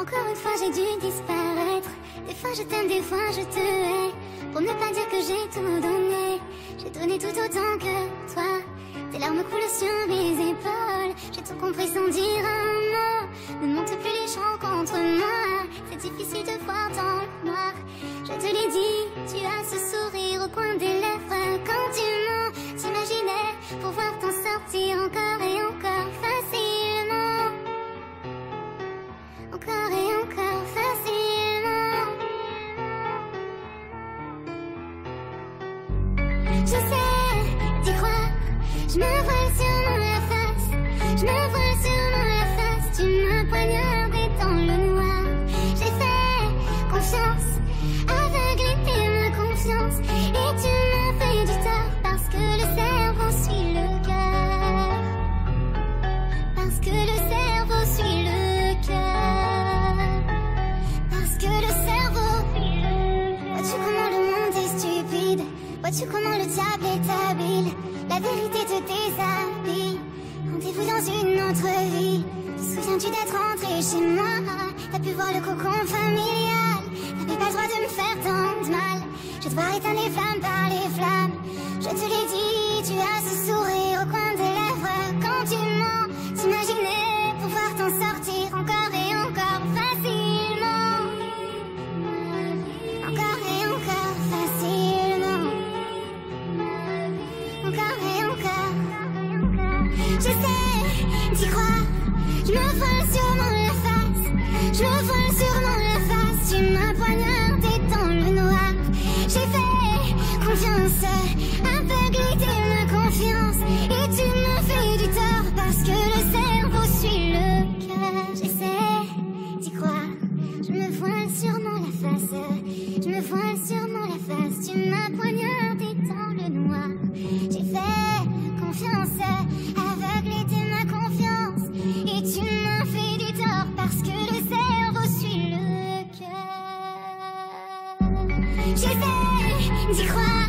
Encore une fois j'ai dû disparaître. Des fois je t'aime, des fois je te hais. Pour ne pas dire que j'ai tout donné, j'ai donné tout autant que toi. Tes larmes coulent sur mes épaules. J'ai tout compris sans dire un mot. Ne monte plus les chants contre Je sais, Vois-tu comment le diable est habile? La vérité te déshabille Rendez-vous dans une autre vie. Souviens-tu d'être rentré chez moi? T'as pu voir le cocon familial. T'avais pas le droit de me faire tant de mal. Je devoir éteindre les flammes par les flammes. Je te l'ai dit, tu as ce sourire au coin Je sais, t'y crois. Je me vois sûrement la face. Je me vois sûrement la face. Tu m'as poignardé dans le noir. J'ai fait confiance. Aveuglé de ma confiance. Et tu m'as fait du tort parce que le cerveau suit le cœur. J'essaie d'y croire. Je me voile sûrement la face. Je me voile sûrement la face. Tu m'as poignardé J'essaie d'y